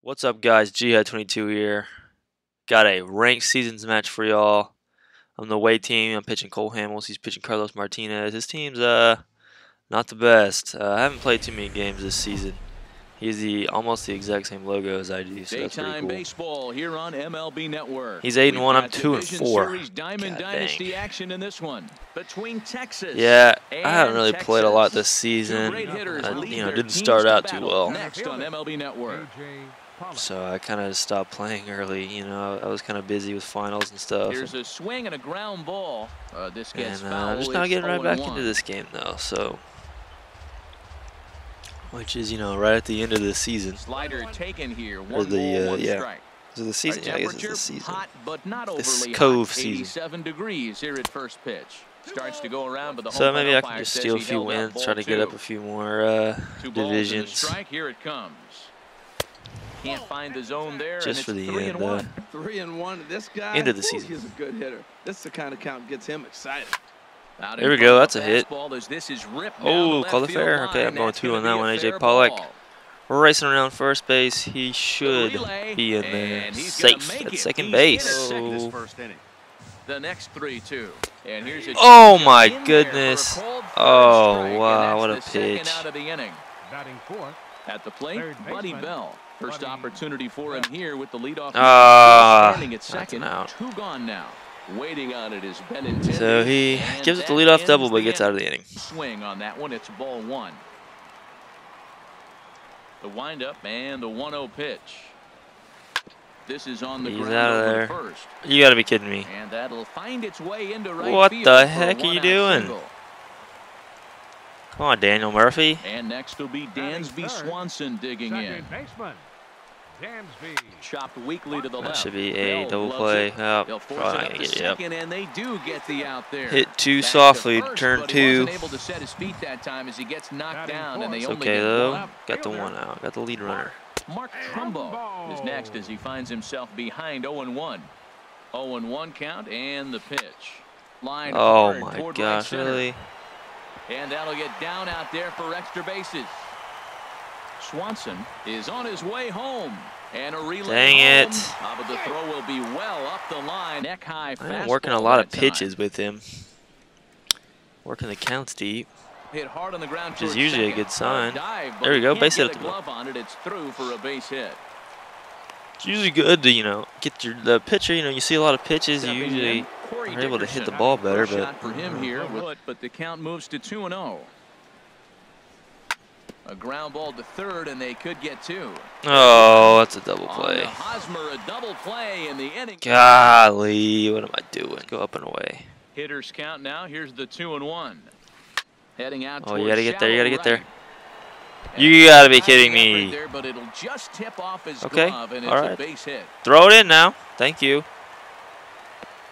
What's up, guys? Jihad22 here. Got a ranked seasons match for y'all. I'm the away team. I'm pitching Cole Hamels. He's pitching Carlos Martinez. His team's uh not the best. Uh, I haven't played too many games this season. He's the almost the exact same logo as I do, so that's pretty cool. baseball here on MLB Network. He's eight and one. I'm two and Division four. Series Diamond God Dynasty dang. action in this one between Texas. Yeah, I haven't really played a lot this season. I, you know, their didn't start out too well, Next on MLB Network. so I kind of stopped playing early. You know, I was kind of busy with finals and stuff. Here's a swing and a ground ball. Uh, this gets And uh. I'm just It's now getting right back and into this game though, so which is you know right at the end of the season. Slider taken here. One the, uh, one yeah. strike. Is it the season? Yeah, I guess it's the season. hot, but not This cove hot. season. degrees here at first pitch. Starts to go around, but the So maybe I can just steal a few wins, ball try to get up a few more uh, Two balls and a divisions. strike. Here it comes. Can't find the zone there. Just for the three end, and uh, one. Three and one. This guy. End of the season. He's a good hitter. This is the kind of count gets him excited. Out There we go, that's a hit. fastball as this is ripped Oh, down the call it fair. Okay, I'm going two gonna on that be one, AJ fair Pollock. We're racing around first base. He should be in there, and he's gonna safe at second base. in at So first inning. The next three two. And here's a Oh my in there for a goodness. Oh, wow, what a pitch. out of the inning. Batting fourth. At the plate, Buddy Bell. First opportunity for him here with the leadoff. Ah, man. Standing at that's an second, out. two gone now. Waiting on it is Benintendi. So he gives it the that leadoff double, but gets out of the inning. Swing on that one. It's ball one. The windup and the 1-0 pitch. This is on the He's ground out of over there. first. You gotta be kidding me. And that'll find its way into right What field the heck are you doing? single. Come on, Daniel Murphy. And next will be Dansby Swanson digging in. Second baseman. Dansby. Chopped weakly to the That left. should be a Bell double play. it. Oh, They'll probably not gonna get it up. second, and they do get the out there. Hit too Back to softly, first, turn two. wasn't able to set his feet that time as he gets knocked down, and they It's only okay get though. one. Got the one out. Got the lead runner. Mark Trumbo is next as he finds himself behind 0-1. 0-1 count and the pitch. Line Oh my toward right gosh, really? And that'll get down out there for extra bases. Swanson is on his way home. And a relay Dang it. Uh, the throw will be well up the line. Neck high I'm working a lot of that time. pitches with him. Working the counts deep. Hit hard on the ground Which is usually a good sign. dive, There we go, base hit the glove on it. It's through for a base hit. It's usually good to, you know, get your the pitcher, you know, you see a lot of pitches, you usually are able to hit the ball better, but for him here, but, but the count moves to 2 and 0. A ground ball to third, and they could get two. oh, that's a double play. Hosmer, a double play in the inning. Golly, what am I doing? Go up and away. Hitters count now. Here's the two and one. Heading out. Oh, you gotta get there, you gotta get there. right. You gotta be kidding me. There, but it'll just tip off his Okay, glove, and it's all a base hit. Throw it in now. Thank you.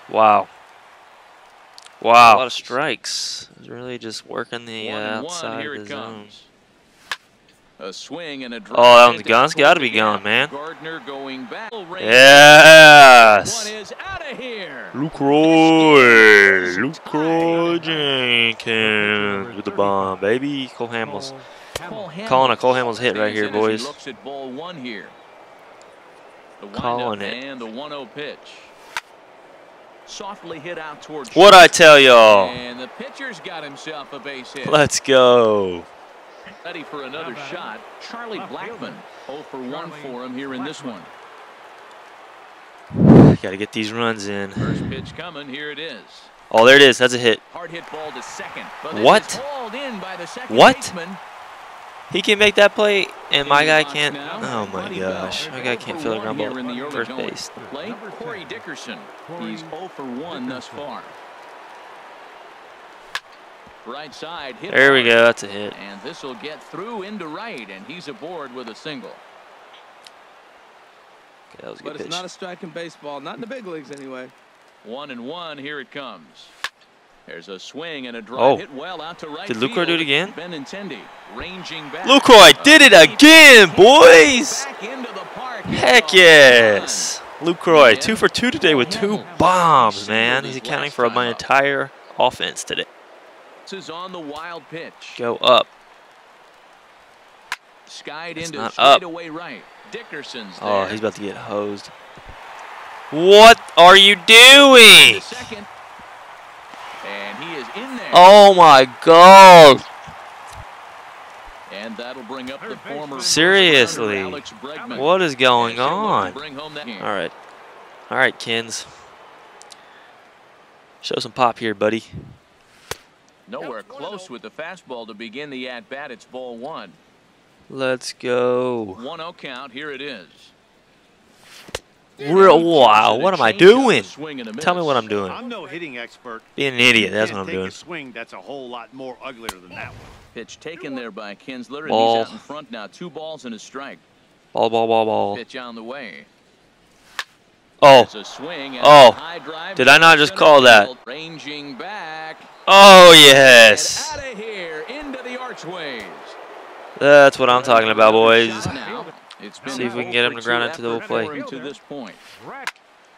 Wow. Wow. A lot of strikes. It's Really just working the uh, outside Here of it the zone. comes. A swing and a oh, drive. Oh, that one's hit gone. It's towards gotta be gone, man. Gardner going back. One Yes. is out of here. Lucroy. Luke Roy Jenkins with the bomb, baby. Cole Hamels. Cole Calling a Cole Hamels Hamels hit right stands here, in as he boys. Looks at ball one here. The Calling it. and the 1-0 pitch. Softly hit out towards. What I tell y'all. And the pitcher's got himself a base hit. Let's go. Ready for another shot. Charlie Left Blackmon, fielder. 0 for 1 for him here in this one. Got to get these runs in. First pitch coming. Here it is. Oh, there it is. That's a hit. Hard hit ball to second. But this What? is hauled in by the second What? baseman. He can make that play, and my guy can't. Oh my gosh, my guy can't field a ground ball in the at early first base. Corey Dickerson. He's 0 for 1 thus far. Right side hit. There we go. That's a hit. And this will get through into right, and he's aboard with a single. Okay, that was a But good it's pitch. not a strike in baseball. Not in the big leagues anyway. One and one. Here it comes. There's a swing and a drive Oh. hit well out to right Did Lucroy do it again? Benintendi ranging back. Lucroy did it again, boys. Back into the park. Heck yes. Lucroy, two for two today with two bombs, man. He's accounting for my entire offense today. This is on the wild pitch. Go up. Skied It's into not straightaway right. Dickerson's oh, there. Oh, he's about to get hosed. What are you doing? second. And he is in there. Oh my god. And that'll bring up the former Seriously. What is going And she'll look to on? bring home that game. All right. All right, Kins. Show some pop here, buddy. Nowhere close with the fastball to begin the at bat. It's ball one. Let's go. 1 0 count. Here it is. Real wow. What am I doing? swing and a Tell me what I'm doing. I'm no hitting expert. Being an idiot. That's what I'm doing. A swing that's a whole lot more uglier than that one. Pitch taken there by Kinsler, and Ball. he's out in front now. Two balls and a strike. Ball, ball, ball, ball. Pitch on the way. Oh. A swing. and Oh. a high drive Did I not just call that? Ranging back. Oh, yes. out of here into the archways. That's what I'm talking about, boys. Now, it's See if we can get him to ground 2 out to the effort plate. for him To this point.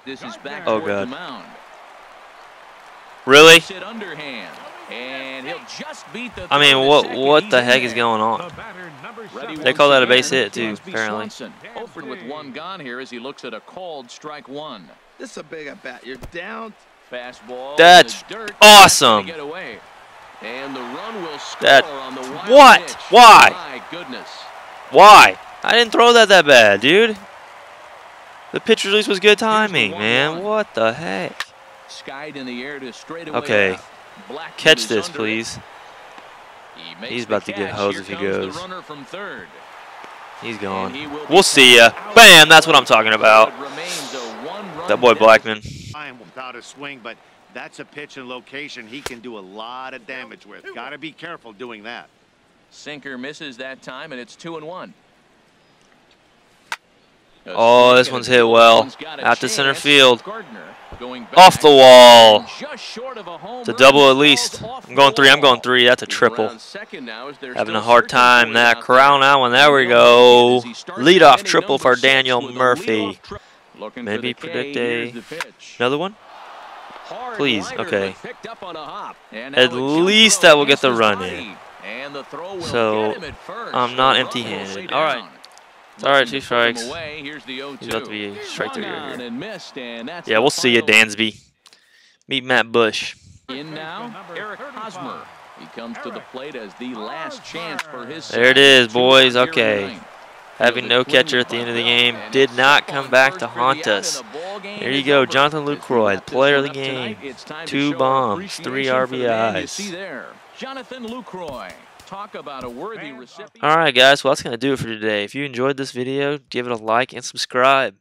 This is back Oh, God. Really? Sit underhand, and he'll just beat the I mean, what what the heck is going on? batter number Ready seven. They call that a base hit, too, apparently. Swanson. Offered with one gone here as he looks at a called strike one. This is a big at bat. You're down. Fastball. That's awesome. Get away. And the run will score That- on the what? pitch. Why? My goodness. Why? I didn't throw that that bad, dude. The pitch release was good timing, man. What the heck? Skied in the air to straight away. Okay. Catch this, please. He He's about to get hosed if he goes. runner from third. He's gone. he We'll see ya. Bam, that's what I'm talking about. It remains a one-run That boy deficit. Blackmon. Time without a swing, but that's a pitch and location he can do a lot of damage with. Got to be careful doing that. Sinker misses that time, and it's two and one. A Oh, swing this one's hit well. one's got a Out to center field. Gardner going Off the wall. and just short of a home It's a double at least. I'm going three. I'm going three. That's a triple. now as Having a hard time. for him That out corral now one. There we go. lead as he starts Leadoff triple for Daniel with a Murphy. Leadoff tri- Looking for Maybe the predict a- pitch. Another one? Please, okay. up on a hop. And At now a jump least that will get the run in. And the throw will So, get him at first. I'm not empty-handed. All right. All right, two to put him strikes. away. Here's the 0-2. He's about to be strike three right here. and missed, and that's Yeah, we'll see you. Dansby. Meet Matt Bush. In now, Eric Hosmer. He comes to the plate as the last chance for his There it side. is, Two boys. out here Okay. Having no catcher at the end of the game did not come back to haunt us. There you go, Jonathan Lucroy, player of the game. Two bombs, three RBIs. Jonathan Lucroy. Talk about a worthy recipient. All right, guys. Well, that's going to do it for today. If you enjoyed this video, give it a like and subscribe.